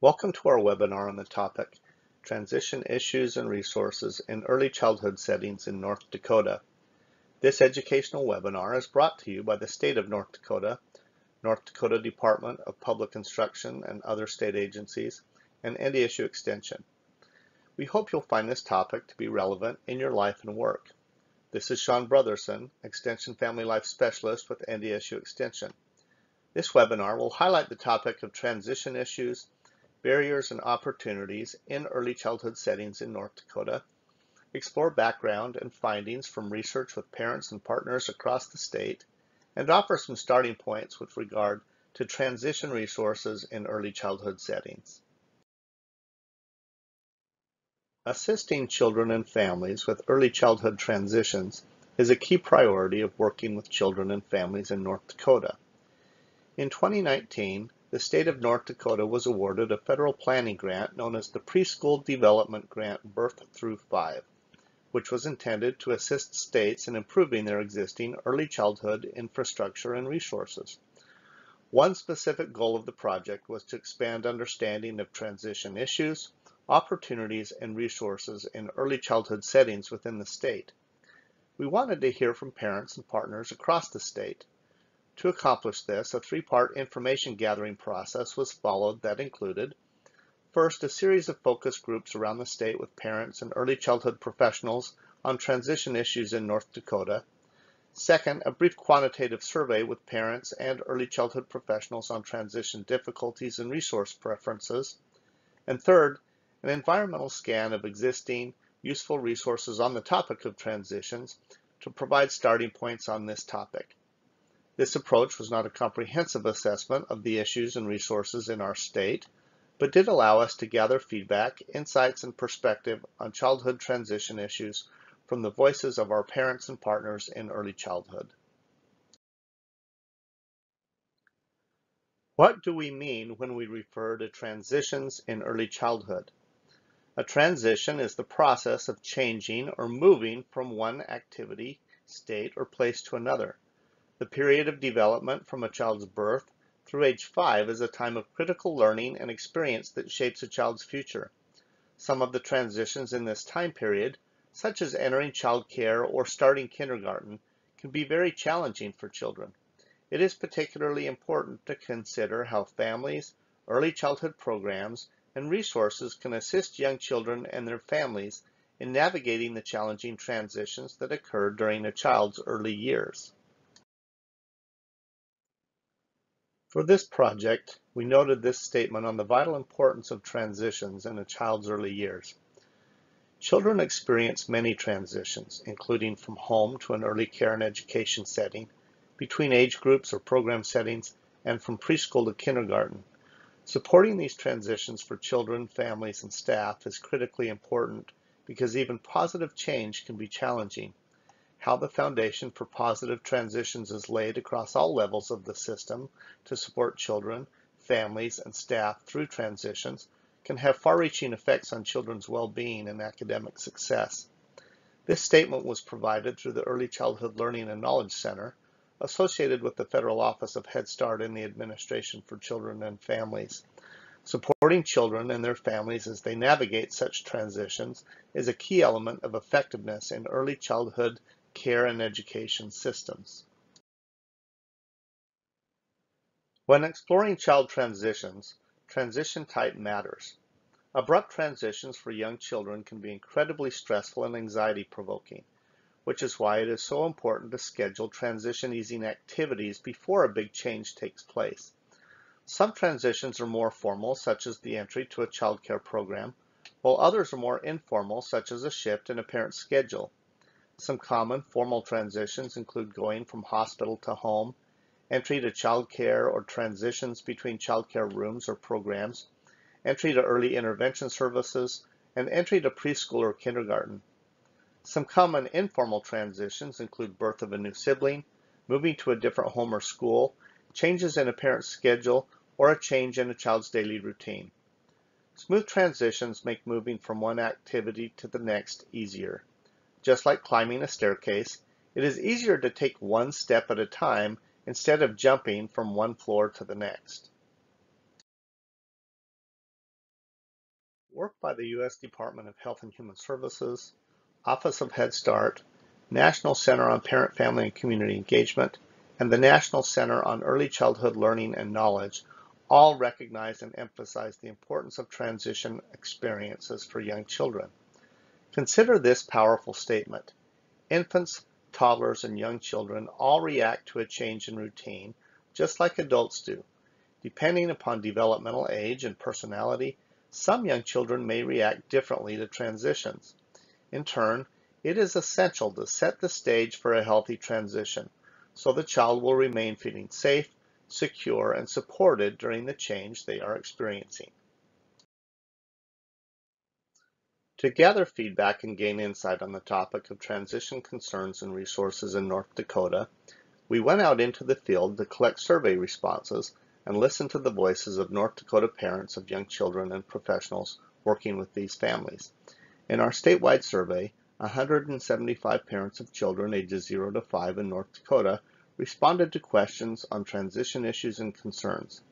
Welcome to our webinar on the topic Transition Issues and Resources in Early Childhood Settings in North Dakota. This educational webinar is brought to you by the State of North Dakota, North Dakota Department of Public Instruction and other state agencies, and NDSU Extension. We hope you'll find this topic to be relevant in your life and work. This is Sean Brotherson, Extension Family Life Specialist with NDSU Extension. This webinar will highlight the topic of transition issues barriers and opportunities in early childhood settings in North Dakota, explore background and findings from research with parents and partners across the state, and offer some starting points with regard to transition resources in early childhood settings. Assisting children and families with early childhood transitions is a key priority of working with children and families in North Dakota. In 2019, the state of North Dakota was awarded a federal planning grant known as the Preschool Development Grant Birth Through 5, which was intended to assist states in improving their existing early childhood infrastructure and resources. One specific goal of the project was to expand understanding of transition issues, opportunities, and resources in early childhood settings within the state. We wanted to hear from parents and partners across the state to accomplish this, a three-part information gathering process was followed that included First, a series of focus groups around the state with parents and early childhood professionals on transition issues in North Dakota. Second, a brief quantitative survey with parents and early childhood professionals on transition difficulties and resource preferences. And third, an environmental scan of existing useful resources on the topic of transitions to provide starting points on this topic. This approach was not a comprehensive assessment of the issues and resources in our state, but did allow us to gather feedback, insights, and perspective on childhood transition issues from the voices of our parents and partners in early childhood. What do we mean when we refer to transitions in early childhood? A transition is the process of changing or moving from one activity, state, or place to another. The period of development from a child's birth through age 5 is a time of critical learning and experience that shapes a child's future. Some of the transitions in this time period, such as entering child care or starting kindergarten, can be very challenging for children. It is particularly important to consider how families, early childhood programs, and resources can assist young children and their families in navigating the challenging transitions that occur during a child's early years. For this project, we noted this statement on the vital importance of transitions in a child's early years. Children experience many transitions, including from home to an early care and education setting, between age groups or program settings, and from preschool to kindergarten. Supporting these transitions for children, families, and staff is critically important because even positive change can be challenging. How the foundation for positive transitions is laid across all levels of the system to support children, families, and staff through transitions can have far-reaching effects on children's well-being and academic success. This statement was provided through the Early Childhood Learning and Knowledge Center, associated with the Federal Office of Head Start in the Administration for Children and Families. Supporting children and their families as they navigate such transitions is a key element of effectiveness in early childhood care and education systems. When exploring child transitions, transition type matters. Abrupt transitions for young children can be incredibly stressful and anxiety provoking, which is why it is so important to schedule transition easing activities before a big change takes place. Some transitions are more formal, such as the entry to a child care program, while others are more informal, such as a shift in a parent's schedule. Some common formal transitions include going from hospital to home, entry to child care or transitions between child care rooms or programs, entry to early intervention services, and entry to preschool or kindergarten. Some common informal transitions include birth of a new sibling, moving to a different home or school, changes in a parent's schedule, or a change in a child's daily routine. Smooth transitions make moving from one activity to the next easier. Just like climbing a staircase, it is easier to take one step at a time instead of jumping from one floor to the next. work by the U.S. Department of Health and Human Services, Office of Head Start, National Center on Parent, Family, and Community Engagement, and the National Center on Early Childhood Learning and Knowledge all recognize and emphasize the importance of transition experiences for young children. Consider this powerful statement. Infants, toddlers, and young children all react to a change in routine just like adults do. Depending upon developmental age and personality, some young children may react differently to transitions. In turn, it is essential to set the stage for a healthy transition so the child will remain feeling safe, secure, and supported during the change they are experiencing. To gather feedback and gain insight on the topic of transition concerns and resources in North Dakota, we went out into the field to collect survey responses and listen to the voices of North Dakota parents of young children and professionals working with these families. In our statewide survey, 175 parents of children ages 0 to 5 in North Dakota responded to questions on transition issues and concerns.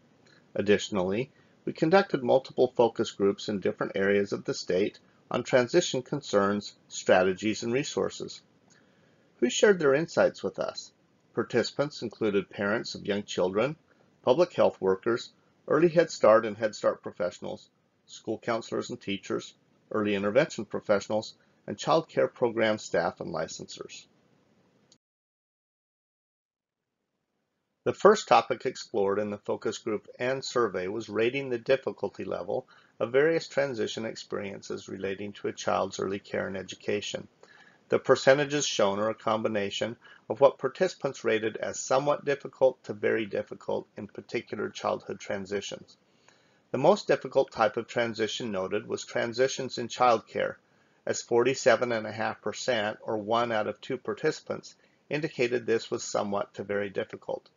Additionally, we conducted multiple focus groups in different areas of the state on transition concerns, strategies, and resources. Who shared their insights with us? Participants included parents of young children, public health workers, early Head Start and Head Start professionals, school counselors and teachers, early intervention professionals, and child care program staff and licensors. The first topic explored in the focus group and survey was rating the difficulty level of various transition experiences relating to a child's early care and education. The percentages shown are a combination of what participants rated as somewhat difficult to very difficult in particular childhood transitions. The most difficult type of transition noted was transitions in childcare, as 47.5% or one out of two participants indicated this was somewhat to very difficult.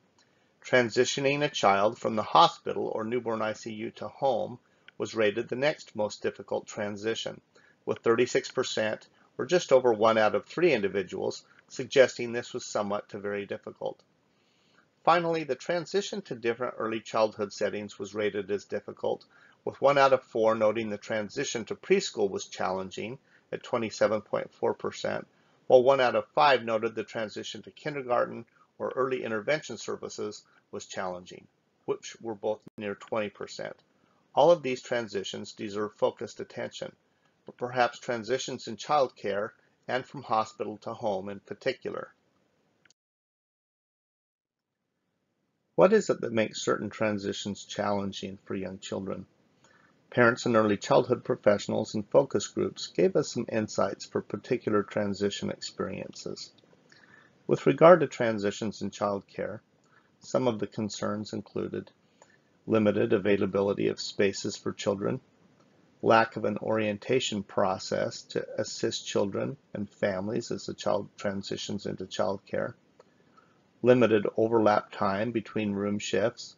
Transitioning a child from the hospital or newborn ICU to home was rated the next most difficult transition, with 36% or just over one out of three individuals suggesting this was somewhat to very difficult. Finally, the transition to different early childhood settings was rated as difficult, with one out of four noting the transition to preschool was challenging at 27.4%, while one out of five noted the transition to kindergarten or early intervention services was challenging, which were both near 20%. All of these transitions deserve focused attention but perhaps transitions in childcare and from hospital to home in particular. What is it that makes certain transitions challenging for young children? Parents and early childhood professionals and focus groups gave us some insights for particular transition experiences. With regard to transitions in childcare, some of the concerns included limited availability of spaces for children, lack of an orientation process to assist children and families as the child transitions into childcare, limited overlap time between room shifts,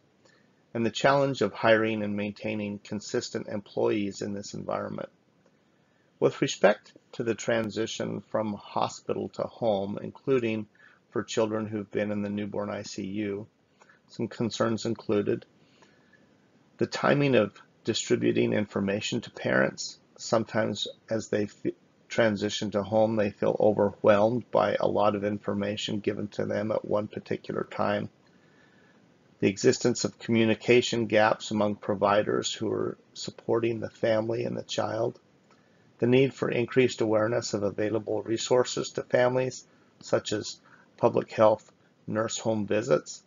and the challenge of hiring and maintaining consistent employees in this environment. With respect to the transition from hospital to home, including for children who've been in the newborn ICU, some concerns included the timing of distributing information to parents. Sometimes as they transition to home, they feel overwhelmed by a lot of information given to them at one particular time. The existence of communication gaps among providers who are supporting the family and the child. The need for increased awareness of available resources to families, such as public health nurse home visits.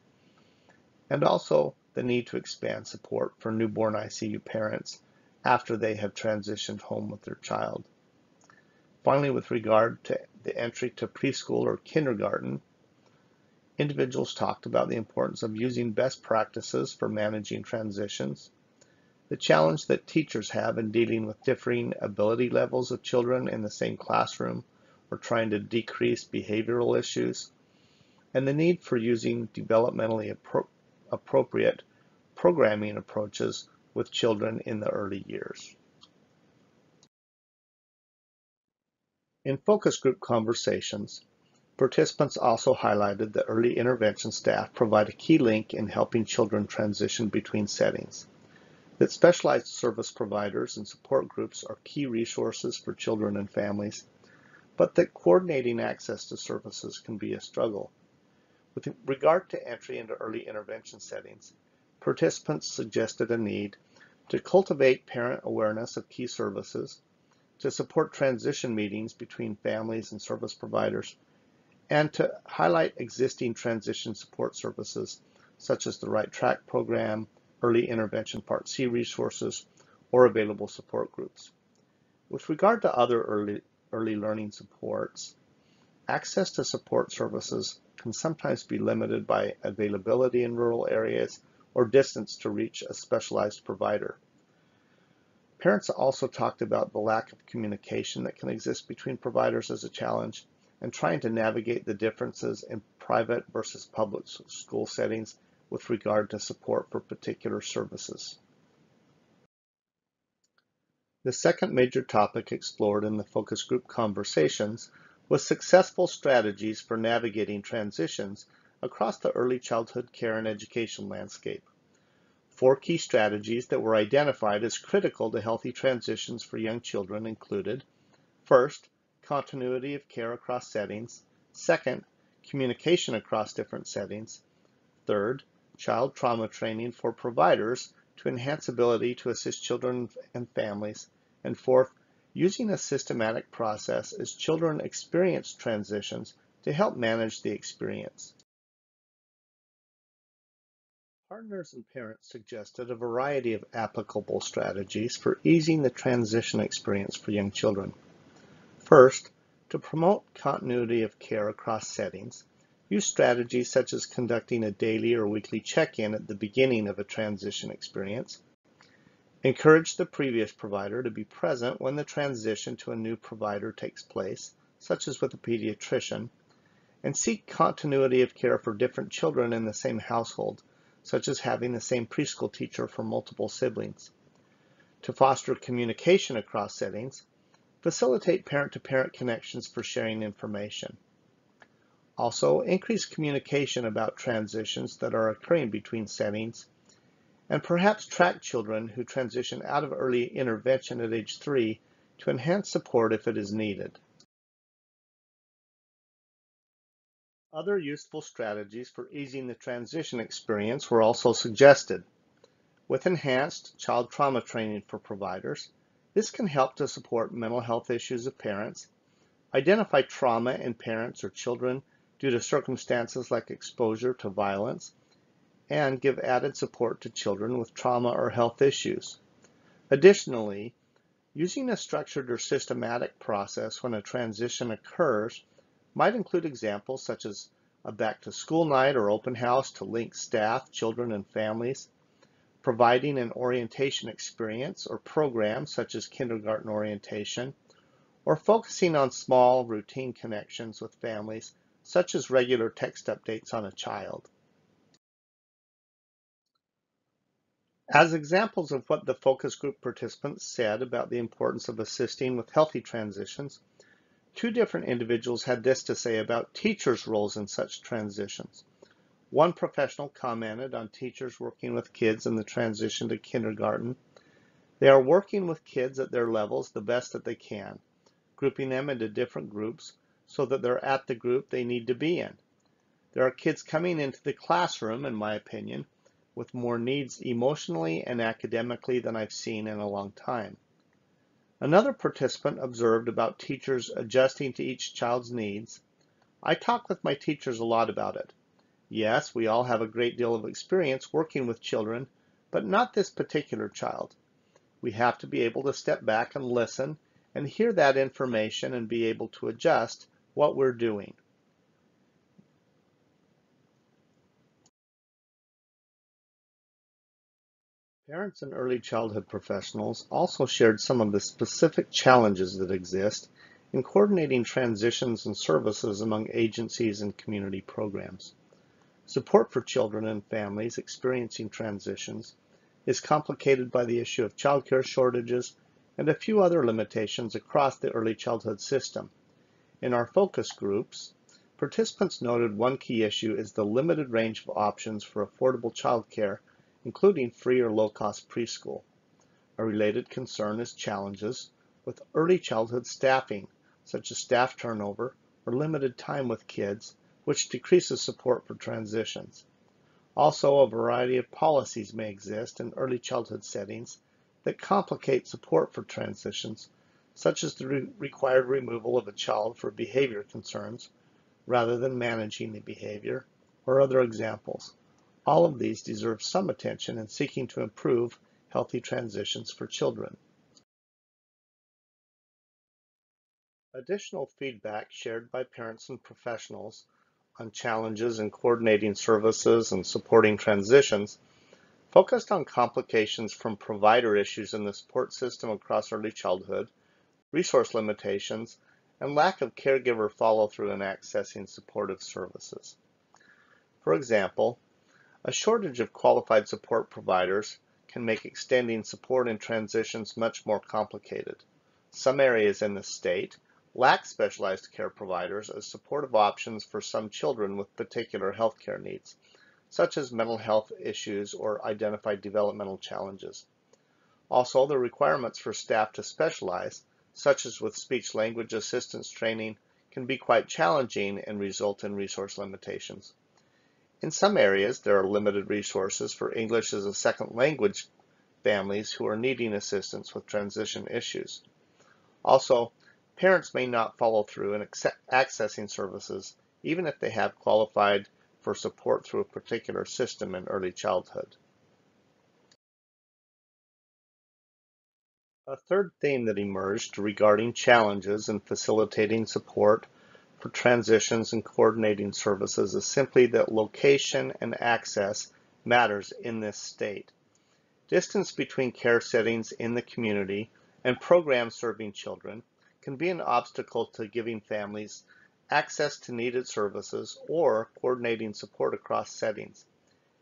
And also the need to expand support for newborn ICU parents after they have transitioned home with their child. Finally, with regard to the entry to preschool or kindergarten, individuals talked about the importance of using best practices for managing transitions, the challenge that teachers have in dealing with differing ability levels of children in the same classroom or trying to decrease behavioral issues, and the need for using developmentally appro appropriate programming approaches with children in the early years. In focus group conversations, participants also highlighted that early intervention staff provide a key link in helping children transition between settings. that specialized service providers and support groups are key resources for children and families, but that coordinating access to services can be a struggle. With regard to entry into early intervention settings, participants suggested a need to cultivate parent awareness of key services, to support transition meetings between families and service providers, and to highlight existing transition support services such as the Right Track program, Early Intervention Part C resources, or available support groups. With regard to other early, early learning supports, access to support services can sometimes be limited by availability in rural areas or distance to reach a specialized provider. Parents also talked about the lack of communication that can exist between providers as a challenge and trying to navigate the differences in private versus public school settings with regard to support for particular services. The second major topic explored in the focus group conversations was successful strategies for navigating transitions across the early childhood care and education landscape. Four key strategies that were identified as critical to healthy transitions for young children included, first, continuity of care across settings, second, communication across different settings, third, child trauma training for providers to enhance ability to assist children and families, and fourth, using a systematic process as children experience transitions to help manage the experience. Partners and parents suggested a variety of applicable strategies for easing the transition experience for young children. First, to promote continuity of care across settings, use strategies such as conducting a daily or weekly check-in at the beginning of a transition experience, Encourage the previous provider to be present when the transition to a new provider takes place, such as with a pediatrician, and seek continuity of care for different children in the same household, such as having the same preschool teacher for multiple siblings. To foster communication across settings, facilitate parent-to-parent -parent connections for sharing information. Also, increase communication about transitions that are occurring between settings and perhaps track children who transition out of early intervention at age three to enhance support if it is needed. Other useful strategies for easing the transition experience were also suggested. With enhanced child trauma training for providers, this can help to support mental health issues of parents, identify trauma in parents or children due to circumstances like exposure to violence, and give added support to children with trauma or health issues. Additionally, using a structured or systematic process when a transition occurs might include examples such as a back-to-school night or open house to link staff, children, and families, providing an orientation experience or program such as kindergarten orientation, or focusing on small routine connections with families such as regular text updates on a child. As examples of what the focus group participants said about the importance of assisting with healthy transitions, two different individuals had this to say about teachers' roles in such transitions. One professional commented on teachers working with kids in the transition to kindergarten. They are working with kids at their levels the best that they can, grouping them into different groups so that they're at the group they need to be in. There are kids coming into the classroom, in my opinion, with more needs emotionally and academically than I've seen in a long time. Another participant observed about teachers adjusting to each child's needs. I talk with my teachers a lot about it. Yes, we all have a great deal of experience working with children, but not this particular child. We have to be able to step back and listen and hear that information and be able to adjust what we're doing. Parents and early childhood professionals also shared some of the specific challenges that exist in coordinating transitions and services among agencies and community programs. Support for children and families experiencing transitions is complicated by the issue of childcare shortages and a few other limitations across the early childhood system. In our focus groups, participants noted one key issue is the limited range of options for affordable childcare including free or low-cost preschool. A related concern is challenges with early childhood staffing, such as staff turnover or limited time with kids, which decreases support for transitions. Also, a variety of policies may exist in early childhood settings that complicate support for transitions, such as the re required removal of a child for behavior concerns rather than managing the behavior, or other examples. All of these deserve some attention in seeking to improve healthy transitions for children. Additional feedback shared by parents and professionals on challenges in coordinating services and supporting transitions focused on complications from provider issues in the support system across early childhood, resource limitations, and lack of caregiver follow-through in accessing supportive services. For example, a shortage of qualified support providers can make extending support in transitions much more complicated. Some areas in the state lack specialized care providers as supportive options for some children with particular healthcare needs, such as mental health issues or identified developmental challenges. Also, the requirements for staff to specialize, such as with speech language assistance training, can be quite challenging and result in resource limitations. In some areas, there are limited resources for English as a second language families who are needing assistance with transition issues. Also, Parents may not follow through in accessing services, even if they have qualified for support through a particular system in early childhood. A third theme that emerged regarding challenges in facilitating support for transitions and coordinating services is simply that location and access matters in this state. Distance between care settings in the community and programs serving children can be an obstacle to giving families access to needed services or coordinating support across settings.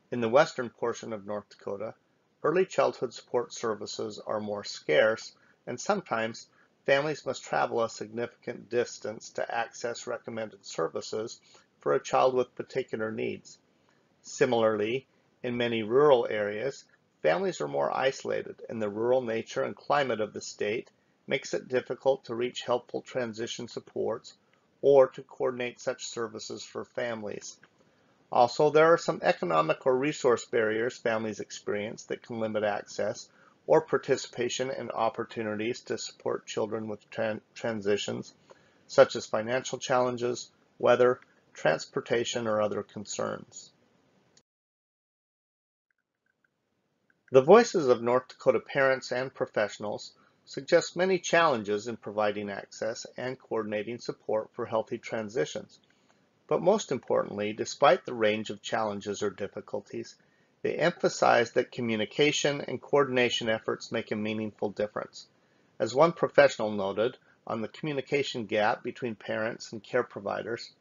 In the western portion of North Dakota, early childhood support services are more scarce and sometimes families must travel a significant distance to access recommended services for a child with particular needs. Similarly, in many rural areas, families are more isolated and the rural nature and climate of the state makes it difficult to reach helpful transition supports or to coordinate such services for families. Also, there are some economic or resource barriers families experience that can limit access or participation in opportunities to support children with tran transitions, such as financial challenges, weather, transportation, or other concerns. The voices of North Dakota parents and professionals suggest many challenges in providing access and coordinating support for healthy transitions. But most importantly, despite the range of challenges or difficulties, they emphasize that communication and coordination efforts make a meaningful difference. As one professional noted on the communication gap between parents and care providers,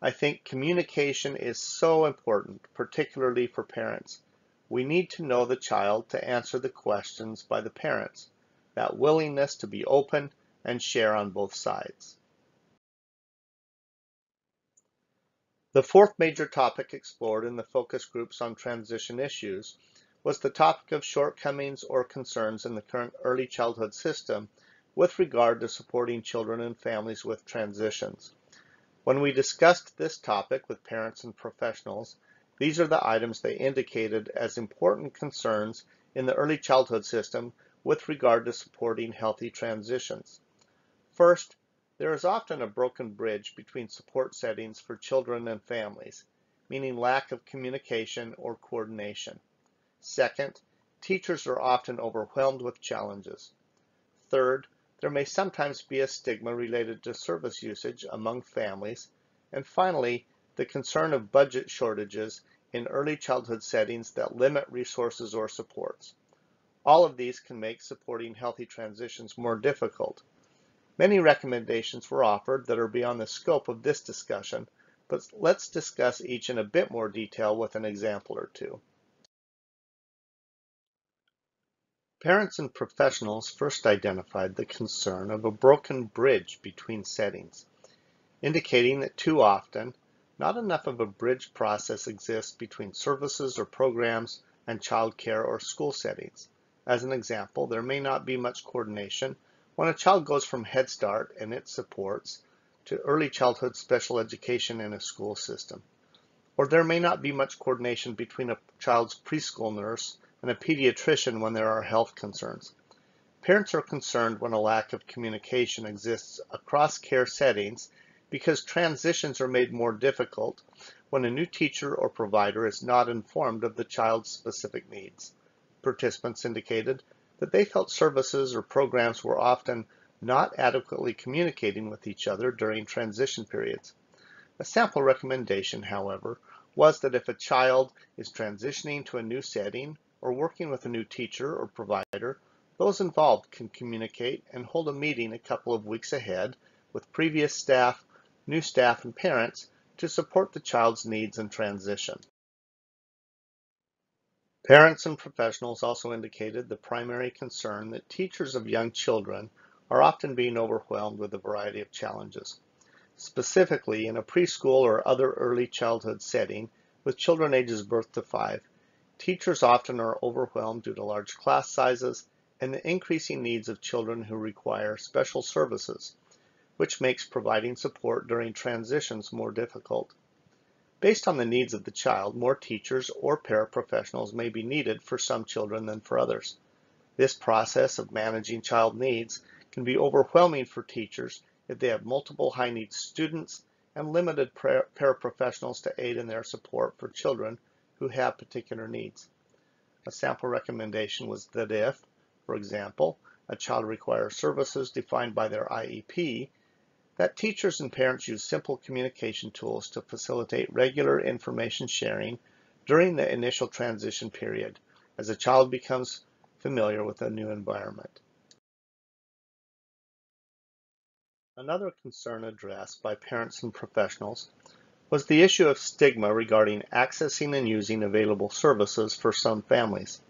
I think communication is so important, particularly for parents. We need to know the child to answer the questions by the parents that willingness to be open and share on both sides. The fourth major topic explored in the focus groups on transition issues was the topic of shortcomings or concerns in the current early childhood system with regard to supporting children and families with transitions. When we discussed this topic with parents and professionals, these are the items they indicated as important concerns in the early childhood system with regard to supporting healthy transitions. First, there is often a broken bridge between support settings for children and families, meaning lack of communication or coordination. Second, teachers are often overwhelmed with challenges. Third, there may sometimes be a stigma related to service usage among families. And finally, the concern of budget shortages in early childhood settings that limit resources or supports. All of these can make supporting healthy transitions more difficult. Many recommendations were offered that are beyond the scope of this discussion, but let's discuss each in a bit more detail with an example or two. Parents and professionals first identified the concern of a broken bridge between settings, indicating that too often, not enough of a bridge process exists between services or programs and child care or school settings. As an example, there may not be much coordination when a child goes from Head Start and its supports to early childhood special education in a school system. Or there may not be much coordination between a child's preschool nurse and a pediatrician when there are health concerns. Parents are concerned when a lack of communication exists across care settings because transitions are made more difficult when a new teacher or provider is not informed of the child's specific needs. Participants indicated that they felt services or programs were often not adequately communicating with each other during transition periods. A sample recommendation, however, was that if a child is transitioning to a new setting or working with a new teacher or provider, those involved can communicate and hold a meeting a couple of weeks ahead with previous staff, new staff, and parents to support the child's needs and transition. Parents and professionals also indicated the primary concern that teachers of young children are often being overwhelmed with a variety of challenges. Specifically, in a preschool or other early childhood setting with children ages birth to five, teachers often are overwhelmed due to large class sizes and the increasing needs of children who require special services, which makes providing support during transitions more difficult. Based on the needs of the child, more teachers or paraprofessionals may be needed for some children than for others. This process of managing child needs can be overwhelming for teachers if they have multiple high needs students and limited paraprofessionals to aid in their support for children who have particular needs. A sample recommendation was that if, for example, a child requires services defined by their IEP, that teachers and parents use simple communication tools to facilitate regular information sharing during the initial transition period as a child becomes familiar with a new environment. Another concern addressed by parents and professionals was the issue of stigma regarding accessing and using available services for some families.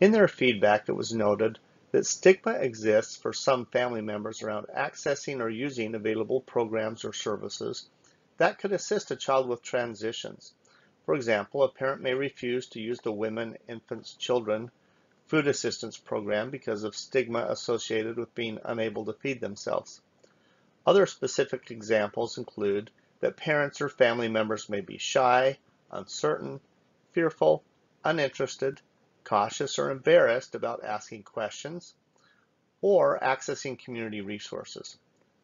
In their feedback, it was noted that stigma exists for some family members around accessing or using available programs or services that could assist a child with transitions. For example, a parent may refuse to use the Women, Infants, Children food assistance program because of stigma associated with being unable to feed themselves. Other specific examples include that parents or family members may be shy, uncertain, fearful, uninterested, cautious or embarrassed about asking questions, or accessing community resources.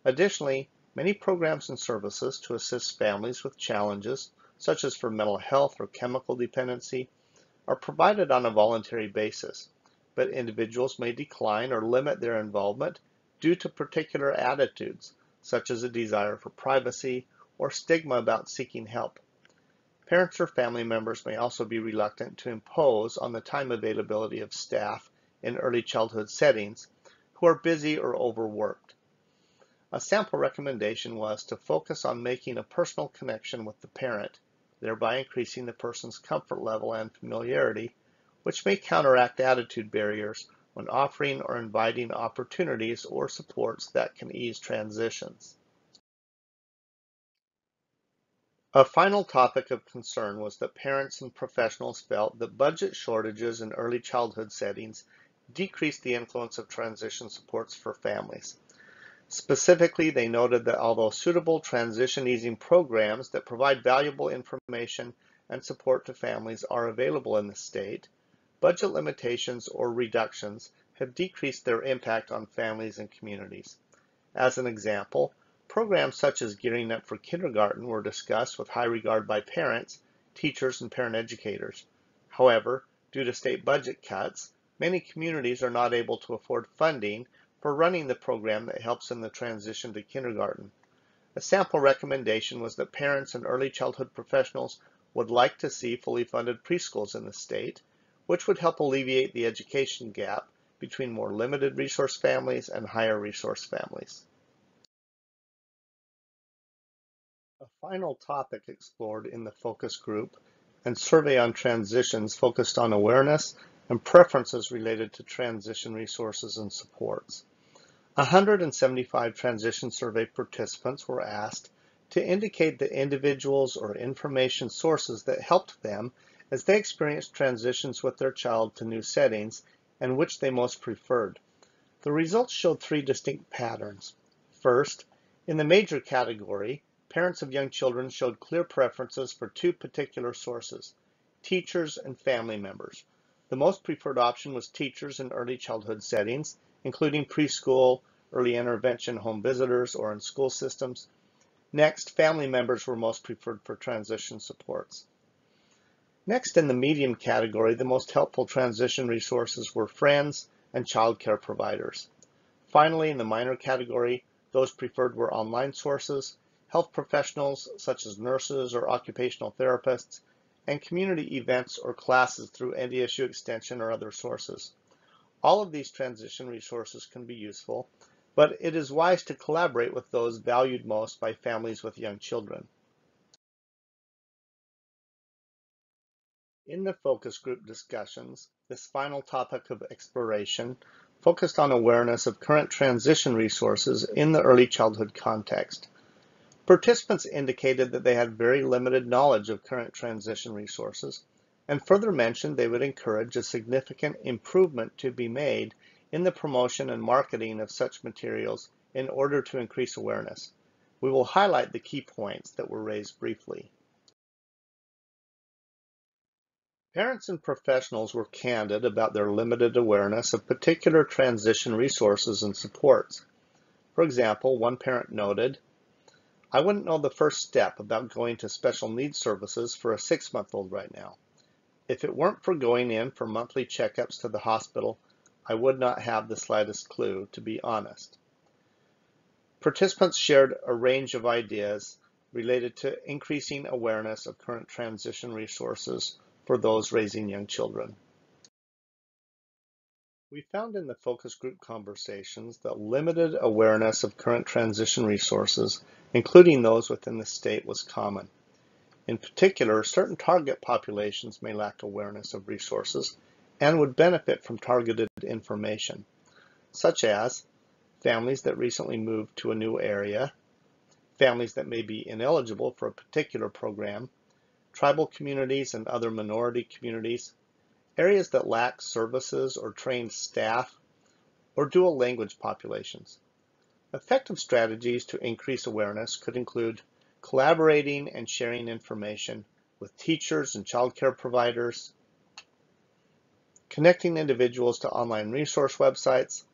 Additionally, many programs and services to assist families with challenges, such as for mental health or chemical dependency, are provided on a voluntary basis, but individuals may decline or limit their involvement due to particular attitudes, such as a desire for privacy or stigma about seeking help. Parents or family members may also be reluctant to impose on the time availability of staff in early childhood settings who are busy or overworked. A sample recommendation was to focus on making a personal connection with the parent, thereby increasing the person's comfort level and familiarity, which may counteract attitude barriers when offering or inviting opportunities or supports that can ease transitions. A final topic of concern was that parents and professionals felt that budget shortages in early childhood settings decreased the influence of transition supports for families. Specifically, they noted that although suitable transition easing programs that provide valuable information and support to families are available in the state, budget limitations or reductions have decreased their impact on families and communities. As an example, Programs such as Gearing Up for Kindergarten were discussed with high regard by parents, teachers, and parent educators. However, due to state budget cuts, many communities are not able to afford funding for running the program that helps in the transition to kindergarten. A sample recommendation was that parents and early childhood professionals would like to see fully funded preschools in the state, which would help alleviate the education gap between more limited resource families and higher resource families. A final topic explored in the focus group and survey on transitions focused on awareness and preferences related to transition resources and supports. 175 transition survey participants were asked to indicate the individuals or information sources that helped them as they experienced transitions with their child to new settings and which they most preferred. The results showed three distinct patterns. First, in the major category, parents of young children showed clear preferences for two particular sources, teachers and family members. The most preferred option was teachers in early childhood settings, including preschool, early intervention home visitors, or in school systems. Next, family members were most preferred for transition supports. Next, in the medium category, the most helpful transition resources were friends and child care providers. Finally, in the minor category, those preferred were online sources, health professionals such as nurses or occupational therapists, and community events or classes through NDSU Extension or other sources. All of these transition resources can be useful, but it is wise to collaborate with those valued most by families with young children. In the focus group discussions, this final topic of exploration focused on awareness of current transition resources in the early childhood context. Participants indicated that they had very limited knowledge of current transition resources and further mentioned they would encourage a significant improvement to be made in the promotion and marketing of such materials in order to increase awareness. We will highlight the key points that were raised briefly. Parents and professionals were candid about their limited awareness of particular transition resources and supports. For example, one parent noted, I wouldn't know the first step about going to special needs services for a six-month-old right now. If it weren't for going in for monthly checkups to the hospital, I would not have the slightest clue, to be honest. Participants shared a range of ideas related to increasing awareness of current transition resources for those raising young children. We found in the focus group conversations that limited awareness of current transition resources, including those within the state, was common. In particular, certain target populations may lack awareness of resources and would benefit from targeted information, such as families that recently moved to a new area, families that may be ineligible for a particular program, tribal communities and other minority communities, areas that lack services or trained staff, or dual language populations. Effective strategies to increase awareness could include collaborating and sharing information with teachers and childcare providers, connecting individuals to online resource websites,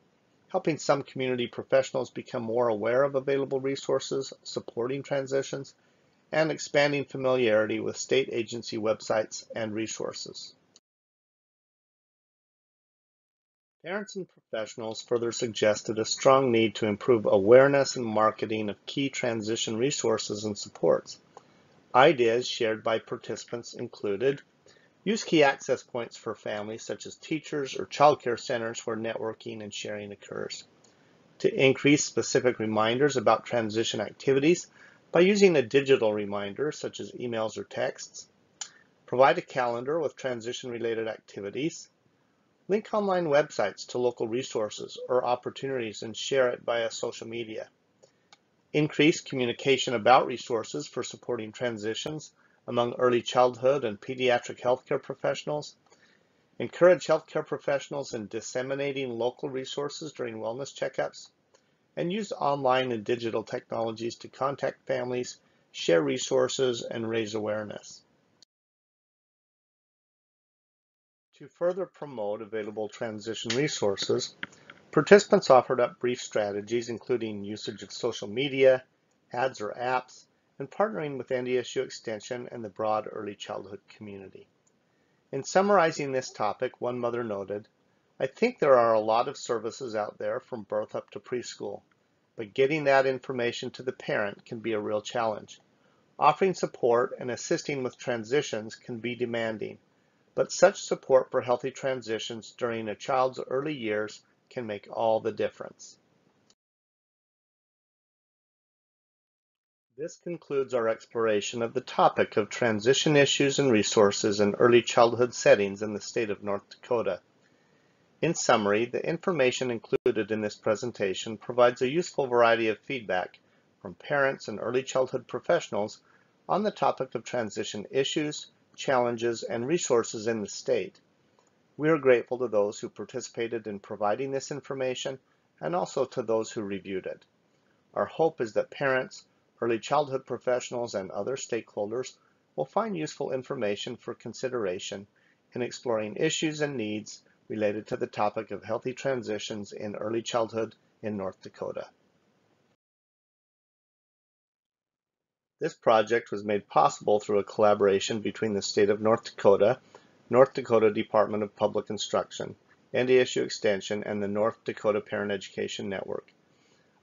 helping some community professionals become more aware of available resources supporting transitions, and expanding familiarity with state agency websites and resources. Parents and professionals further suggested a strong need to improve awareness and marketing of key transition resources and supports. Ideas shared by participants included use key access points for families such as teachers or childcare centers where networking and sharing occurs, to increase specific reminders about transition activities by using a digital reminder, such as emails or texts, provide a calendar with transition-related activities, link online websites to local resources or opportunities and share it via social media, increase communication about resources for supporting transitions among early childhood and pediatric healthcare professionals, encourage healthcare professionals in disseminating local resources during wellness checkups, and use online and digital technologies to contact families, share resources, and raise awareness. To further promote available transition resources, participants offered up brief strategies including usage of social media, ads or apps, and partnering with NDSU Extension and the broad early childhood community. In summarizing this topic, one mother noted, I think there are a lot of services out there from birth up to preschool, but getting that information to the parent can be a real challenge. Offering support and assisting with transitions can be demanding, but such support for healthy transitions during a child's early years can make all the difference. This concludes our exploration of the topic of transition issues and resources in early childhood settings in the state of North Dakota. In summary, the information included in this presentation provides a useful variety of feedback from parents and early childhood professionals on the topic of transition issues, challenges, and resources in the state. We are grateful to those who participated in providing this information and also to those who reviewed it. Our hope is that parents, early childhood professionals, and other stakeholders will find useful information for consideration in exploring issues and needs related to the topic of healthy transitions in early childhood in North Dakota. This project was made possible through a collaboration between the state of North Dakota, North Dakota Department of Public Instruction, NDSU Extension, and the North Dakota Parent Education Network.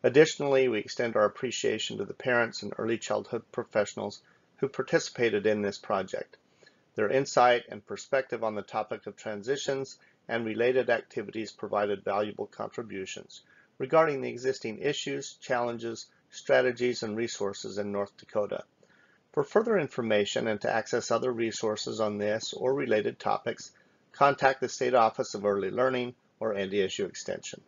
Additionally, we extend our appreciation to the parents and early childhood professionals who participated in this project. Their insight and perspective on the topic of transitions and related activities provided valuable contributions regarding the existing issues, challenges, strategies, and resources in North Dakota. For further information and to access other resources on this or related topics, contact the State Office of Early Learning or NDSU Extension.